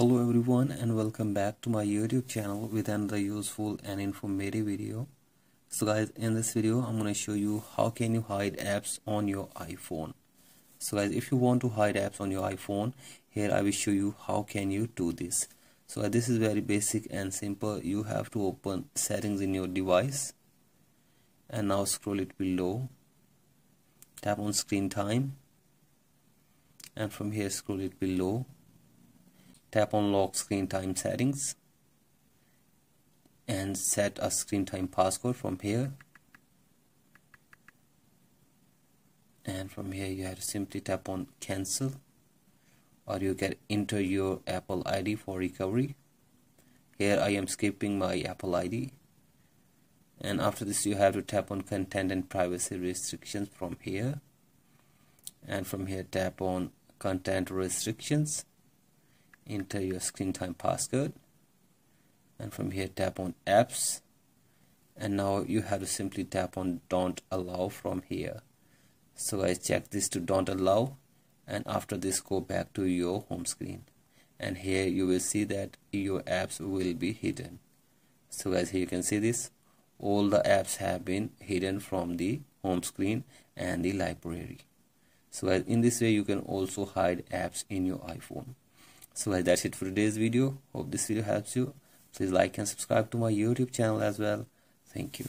Hello everyone and welcome back to my YouTube channel with another useful and informative video. So guys in this video I'm going to show you how can you hide apps on your iPhone. So guys if you want to hide apps on your iPhone here I will show you how can you do this. So this is very basic and simple. You have to open settings in your device and now scroll it below. Tap on screen time and from here scroll it below tap on lock screen time settings and set a screen time passcode from here. And from here you have to simply tap on cancel or you can enter your Apple ID for recovery. Here I am skipping my Apple ID and after this you have to tap on content and privacy restrictions from here. And from here tap on content restrictions enter your screen time passcode. And from here tap on apps. And now you have to simply tap on don't allow from here. So guys check this to don't allow. And after this go back to your home screen. And here you will see that your apps will be hidden. So guys here you can see this. All the apps have been hidden from the home screen and the library. So in this way you can also hide apps in your iPhone so guys that's it for today's video. Hope this video helps you. Please like and subscribe to my youtube channel as well. Thank you